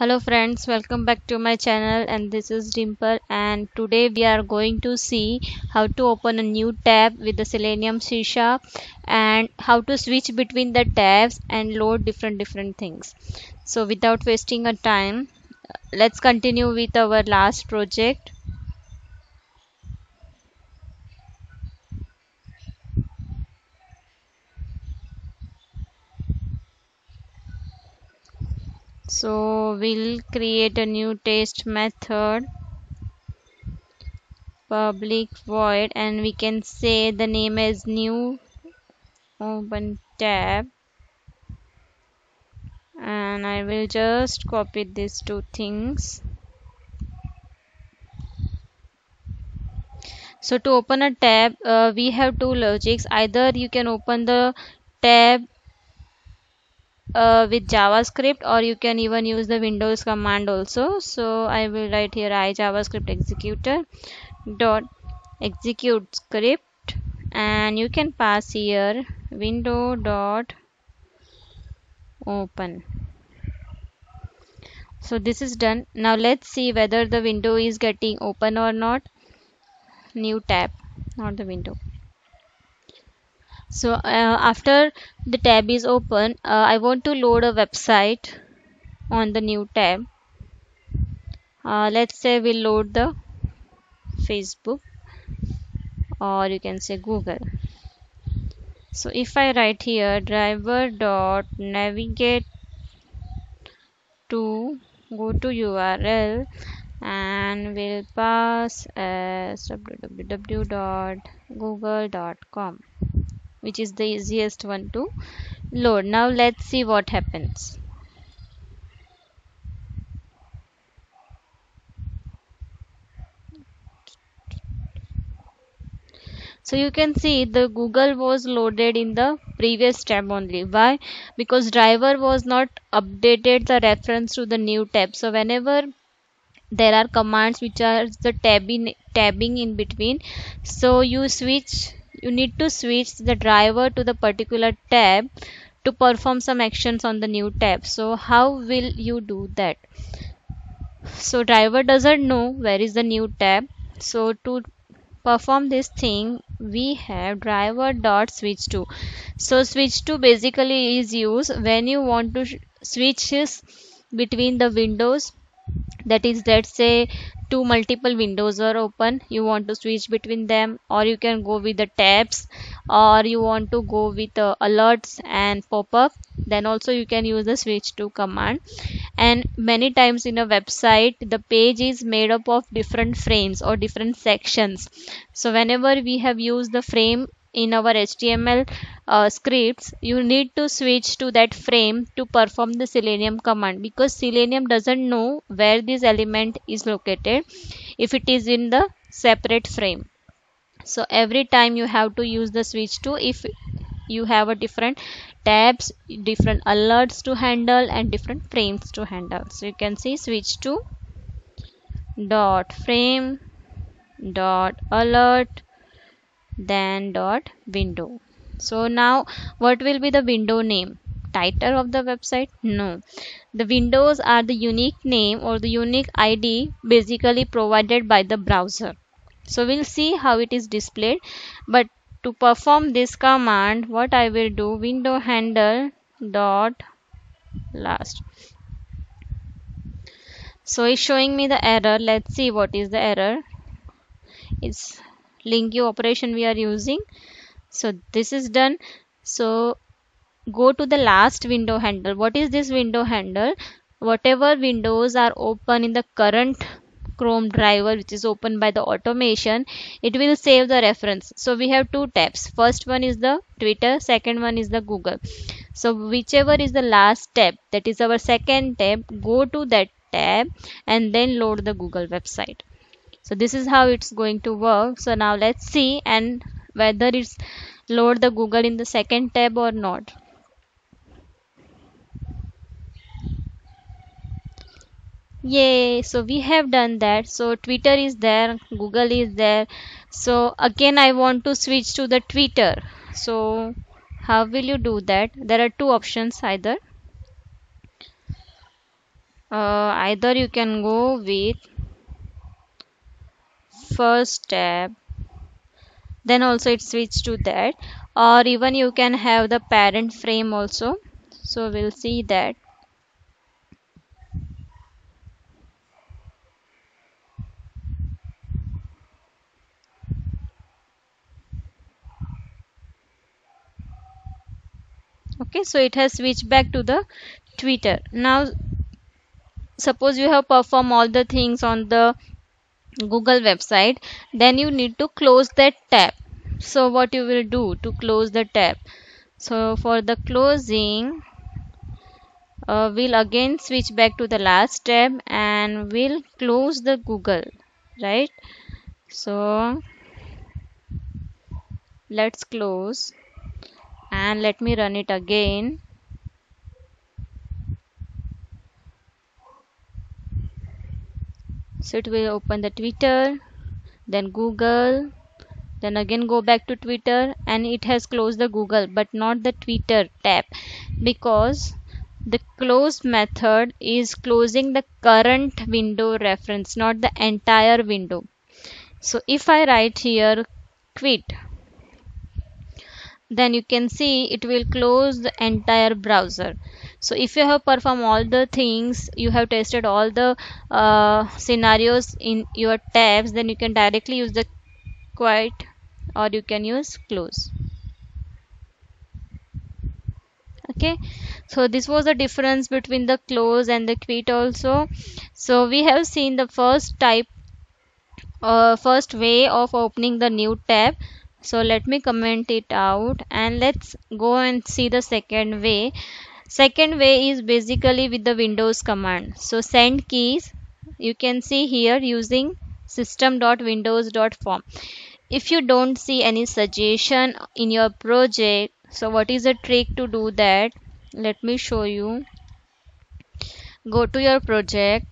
hello friends. Welcome back to my channel and this is dimple and today we are going to see how to open a new tab with the selenium c sharp and how to switch between the tabs and load different different things. So without wasting a time let's continue with our last project so we'll create a new test method public void and we can say the name is new open tab. And I will just copy these two things. So to open a tab uh, we have two logics. Either you can open the tab uh, with JavaScript or you can even use the Windows command also. So I will write here i JavaScript executor dot execute script and you can pass here window dot open. So this is done. Now let's see whether the window is getting open or not. New tab, not the window so uh, after the tab is open uh, I want to load a website on the new tab. Uh, let's say we load the Facebook or you can say Google. So if I write here driver dot navigate to go to URL and we'll pass as www.google.com which is the easiest one to load. Now let's see what happens. So you can see the google was loaded in the previous tab only. Why? Because driver was not updated the reference to the new tab. So whenever there are commands which are the tabbing tabbing in between so you switch you need to switch the driver to the particular tab to perform some actions on the new tab. So how will you do that? So driver doesn't know where is the new tab. So to perform this thing we have driver dot switch to. So switch to basically is used when you want to switches between the windows. That is let's say two multiple windows are open. You want to switch between them or you can go with the tabs or you want to go with uh, alerts and pop-up. Then also you can use the switch to command. And many times in a website the page is made up of different frames or different sections. So whenever we have used the frame in our HTML uh, scripts you need to switch to that frame to perform the selenium command because selenium doesn't know where this element is located if it is in the separate frame. So every time you have to use the switch to if you have a different tabs different alerts to handle and different frames to handle. So you can see switch to dot frame dot alert then dot window. So now what will be the window name? Title of the website? No. The windows are the unique name or the unique id basically provided by the browser. So we'll see how it is displayed. But to perform this command what i will do? Window handle dot last. So it's showing me the error. Let's see what is the error. It's LINQ you operation we are using. So this is done. So go to the last window handle. What is this window handle? Whatever windows are open in the current chrome driver which is open by the automation it will save the reference. So we have two tabs. First one is the twitter second one is the google. So whichever is the last tab that is our second tab go to that tab and then load the google website so this is how it's going to work. So now let's see and whether it's load the google in the second tab or not. Yay. So we have done that. So twitter is there google is there. So again i want to switch to the twitter. So how will you do that? There are two options either. Uh, either you can go with first tab then also it switch to that. Or even you can have the parent frame also. So we'll see that. Okay so it has switched back to the twitter. Now suppose you have performed all the things on the google website then you need to close that tab. So what you will do to close the tab? So for the closing uh, we'll again switch back to the last tab and we'll close the google right? So let's close and let me run it again so it will open the twitter then google then again go back to twitter and it has closed the google but not the twitter tab because the close method is closing the current window reference not the entire window. So if i write here quit then you can see it will close the entire browser so if you have performed all the things you have tested all the uh, scenarios in your tabs then you can directly use the quit or you can use close. Okay? So this was the difference between the close and the quit also. So we have seen the first type uh, first way of opening the new tab. So let me comment it out and let's go and see the second way second way is basically with the windows command. So send keys you can see here using system.windows.form if you don't see any suggestion in your project so what is the trick to do that? Let me show you. Go to your project.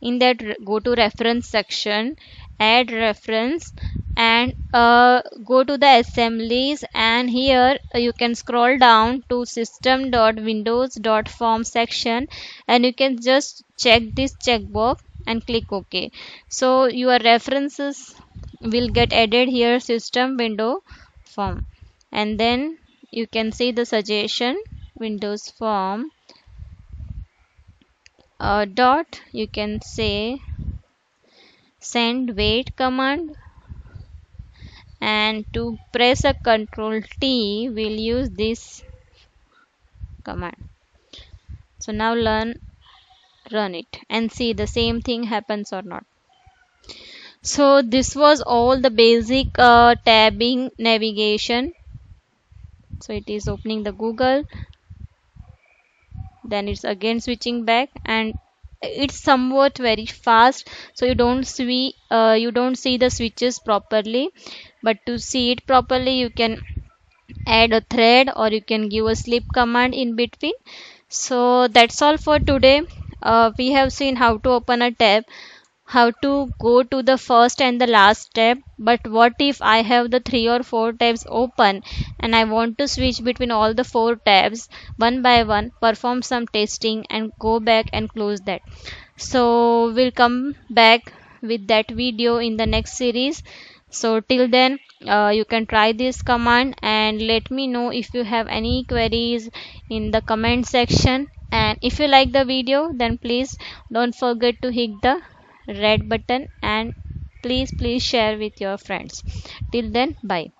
In that go to reference section add reference and uh, go to the assemblies and here uh, you can scroll down to system.windows.form section and you can just check this checkbox and click ok. So your references will get added here system window form. And then you can see the suggestion windows form uh, dot you can say send wait command and to press a control T we'll use this command. So now learn run it and see the same thing happens or not. So this was all the basic uh, tabbing navigation. So it is opening the google then it's again switching back and it's somewhat very fast so you don't see uh, you don't see the switches properly. But to see it properly you can add a thread or you can give a sleep command in between. So that's all for today. Uh, we have seen how to open a tab how to go to the first and the last tab but what if I have the three or four tabs open and I want to switch between all the four tabs one by one perform some testing and go back and close that. So we'll come back with that video in the next series. So till then uh, you can try this command and let me know if you have any queries in the comment section. And if you like the video then please don't forget to hit the red button and please please share with your friends. Till then bye